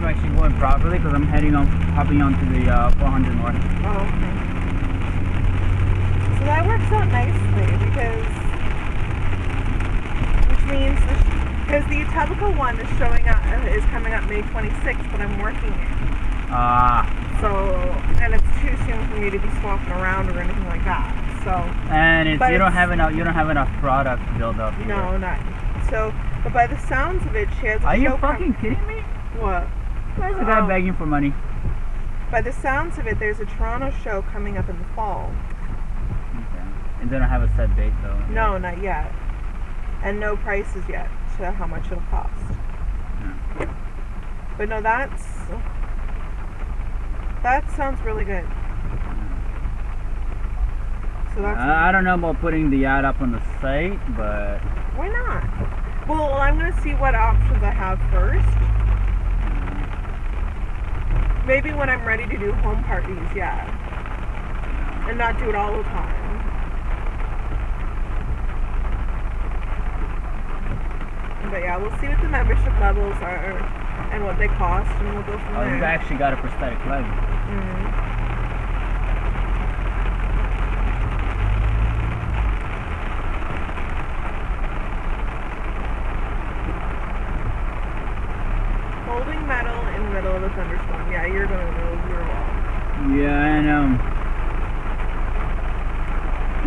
because I'm heading on, hopping onto the uh, 400 north. Oh, okay. So that works out nicely because, which means because the Etobicoke one is showing up is coming up May 26th, but I'm working it. Ah, So and it's too soon for me to be swapping around or anything like that. So and it's, you don't it's- have enough. You don't have enough product build up. No, not so. But by the sounds of it, she has a Are you fucking kidding me? what? There's a guy Oh. begging for money. By the sounds of it, there's a Toronto show coming up in the fall. Okay. And they don't have a set date though. No, not yet. And no prices yet to how much it'll cost. Yeah. But no, that's that sounds really good. So that's I I don't know about putting the ad up on the site, but why not? Well, I'm gonna see what options I have first. Maybe when I'm ready to do home parties, yeah, and not do it all the time. But yeah, we'll see what the membership levels are and what they cost, and we'll go from oh, there. you actually got a prosthetic leg. Mm. Holding metal the middle of a thunderstorm. Yeah, you're gonna move your wall. Yeah, I know.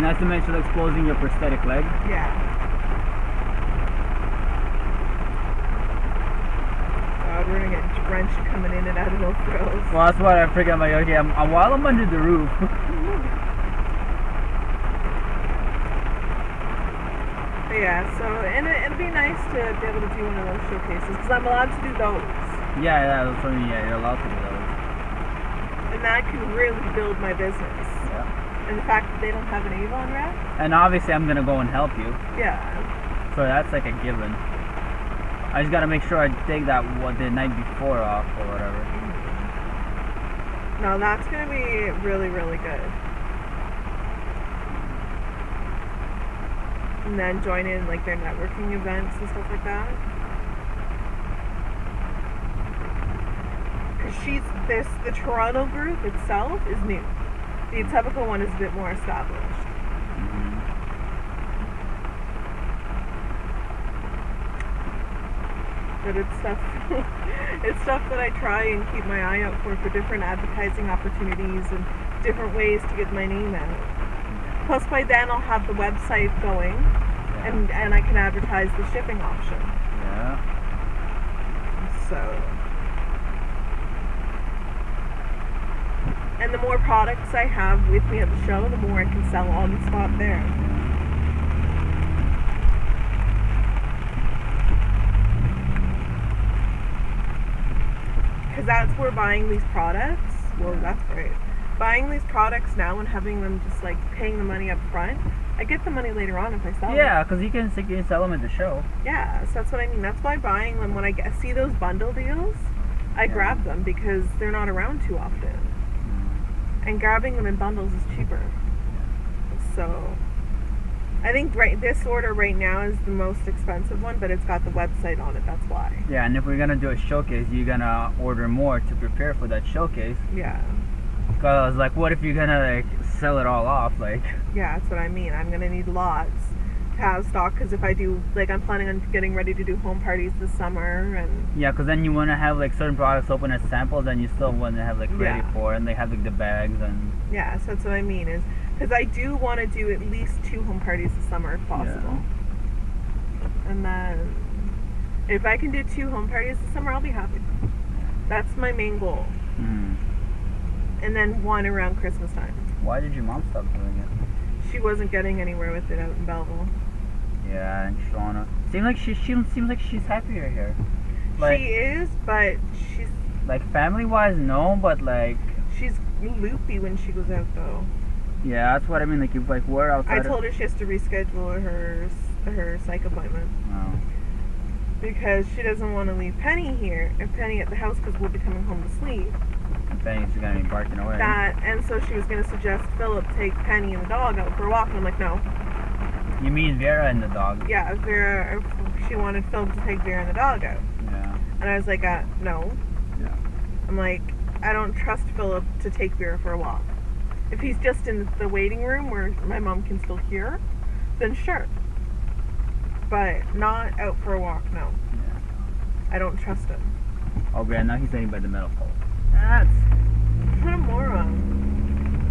Not to mention exposing your prosthetic leg. Yeah. God, we're gonna get drenched coming in and out of those throws. Well, that's why I figured. I'm like, okay, I'm, I'm- while I'm under the roof. Yeah, so and it, it'd be nice to be able to do one of those showcases because I'm allowed to do those. Yeah, yeah, that's mean. Yeah, you're allowed to do those. And that can really build my business. Yeah. And the fact that they don't have an Avon rep, And obviously, I'm gonna go and help you. yeah. So that's like a given. I just gotta make sure I take that what the night before off or whatever. Mm-hmm. No, that's gonna be really, really good. And then join in like their networking events and stuff like that. She's this the Toronto group itself is new. The Etobicoke one is a bit more established. Mhm. but it's stuff it's stuff that I try and keep my eye out for for different advertising opportunities and different ways to get my name out. Plus by then I'll have the website going and and I can advertise the shipping option. yeah. So and the more products I have with me at the show, the more I can sell on the spot there. because that's where buying these products. Well, that's great. Buying these products now and having them just like paying the money up front, I get the money later on if I sell Yeah, because you can you can sell them at the show. them. Yeah, so that's what I mean. That's why buying them when I get, see those bundle deals, I Yeah. grab them because they're not around too often, and grabbing them in bundles is cheaper. So. I think right this order right now is the most expensive one, but it's got the website on it. That's why. Yeah, and if we're gonna do a showcase, you're gonna order more to prepare for that showcase. Yeah. Cause like, what if you're gonna like sell it all off? Like, Yeah, that's what I mean. I'm gonna need lots to have stock because if I do, like, I'm planning on getting ready to do home parties this summer, and yeah, cause then you wanna have like certain products open as samples, and you still wanna have like ready Yeah. for, and they have like the bags and yeah, so that's what I mean is because I do want to do at least two home parties this summer if possible, and then if I can do two home parties this summer, I'll be happy. That's my main goal, Hmm. and then one around Christmas time. Why did your mom stop doing it? She wasn't getting anywhere with it out in Belleville. Yeah, and Shauna. Seems like she she seems like she's happier here. Like she is, but she's like family wise, no, but like she's loopy when she goes out though. yeah, that's what I mean. Like if like we're outside. I told her she has to reschedule her her psych appointment Of, oh. because she doesn't want to leave Penny here and Penny at the house because we'll be coming home to sleep. and Penny's gonna be barking away. That and so she was going to suggest Philip take Penny and the dog out for a walk, and I'm like, no. You mean Vera and the dog? Yeah, Vera. She wanted Philip to take Vera and the dog out, Yeah. and I was like, uh, no. Yeah. I'm like, I don't trust Philip to take Vera for a walk. If he's just in the waiting room where my mom can still hear, then sure. But not out for a walk, no. Yeah. I don't trust him. Oh, yeah, now he's sitting by the metal pole. That's. What a moron.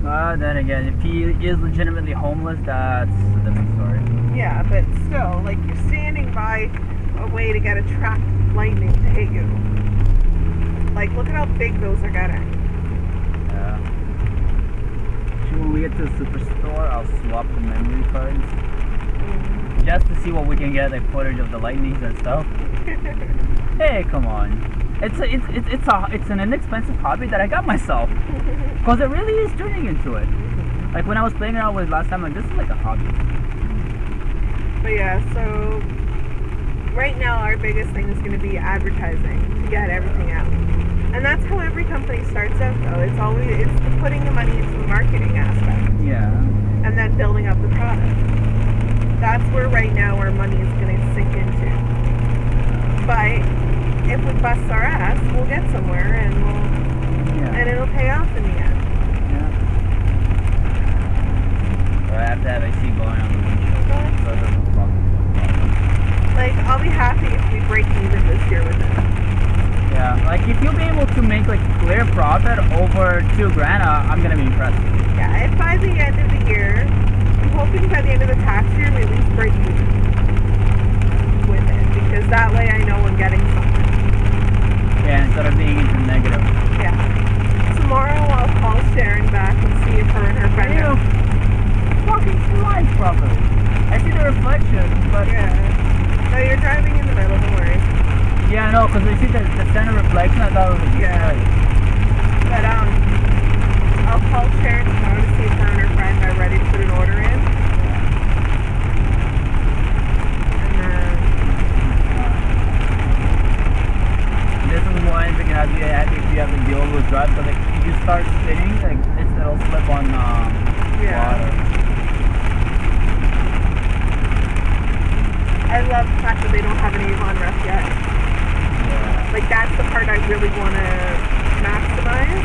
Uh, then again, if he is legitimately homeless, that's a different story. Yeah, but still, like you're standing by a way to get a track lightning to hit you. Like, look at how big those are getting. Yeah. When we get to the superstore, I'll swap the memory cards just to see what we can get, like footage of the lightnings and stuff. hey, come on. It's a, it's it's it's a it's an inexpensive hobby that I got myself, cause it really is turning into it. Like when I was playing around with last time, like this is like a hobby. But yeah, so right now our biggest thing is going to be advertising to get everything out. And that's how every company starts out though. It's always it's putting the money into the marketing aspect Yeah. and then building up the product. That's where right now our money is going to sink into. But if we bust our ass, we'll get somewhere and we'll Yeah. and it'll pay off in the end. yeah. Or I have to have AC going on the windshield. So it doesn't fuck. Like I'll be happy if we break even this year with it. Yeah. Like if you'll be able to make like clear profit over two grand, uh, I'm gonna be impressed. Yeah, if by the end of the year, I'm hoping by the end of the tax year we at least break even with it because that way I know I'm getting something. Yeah. Instead of being into negative. Yeah. Tomorrow I'll call Sharon back and see if her and her friend. You fucking lines properly. I see the reflection, but Yeah. No, you're driving in the middle. Don't worry. yeah, no, because I see the, the center reflection. I thought it was Yeah. But um, I'll call Sharon tomorrow to see if her and her friend are ready to put an order in, and then This is one thing that you have if you have to deal with drive, but like if you start spinning, like it's, it'll slip on um, Yeah. water. I love the fact that they don't have an Avon ref yet. Yeah. Like that's really want to maximize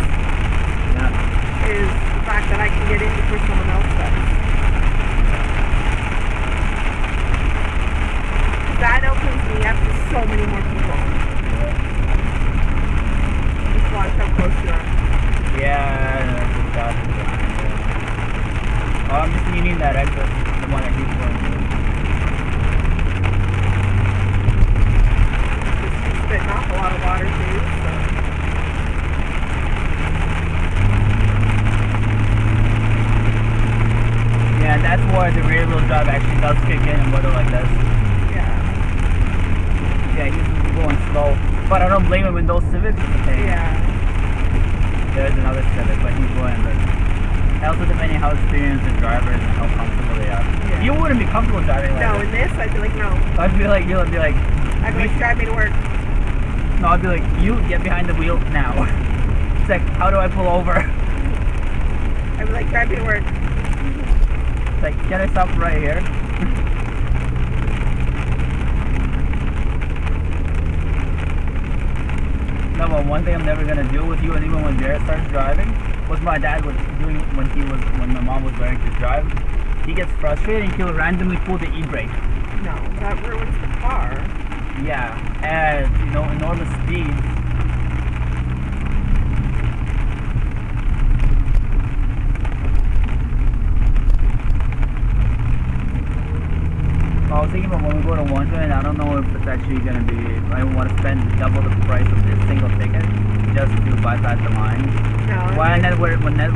Yeah. is the fact that I can get in before someone else does. That opens me up to so many more people. Just watch how close you are. Yeah, that's the stuff. Oh, I'm just meaning that exit, the one that keeps going through. She's spitting off a lot of water too. So. Yeah, and that's why the rear wheel drive actually does kick in in weather like this. Yeah. Yeah, he's going slow. But I don't blame him in those Civics. Yeah. There's another Civic, but he's going but it also depending how experienced the driver is and how comfortable they are. Yeah. You wouldn't be comfortable driving like No, this. in this I'd be like, no. I'd be like, you'd be like, I'd be like, drive me to work. no, I'd be like, you get behind the wheel now. It's like, how do I pull over? I'd be like, drive me to work. It's like, can I stop right here? no, but one thing I'm never gonna do with you, and even when Jared starts driving, was my dad was doing when he was when my mom was learning to drive. He gets frustrated and he'll randomly pull the e-brake. No, that ruins the car. Yeah, at you know enormous speeds. I was thinking about when we go to Wonderland, I don't know if it's actually gonna be. I want to spend double the price of this single ticket just to bypass the line. No. Why when Nedward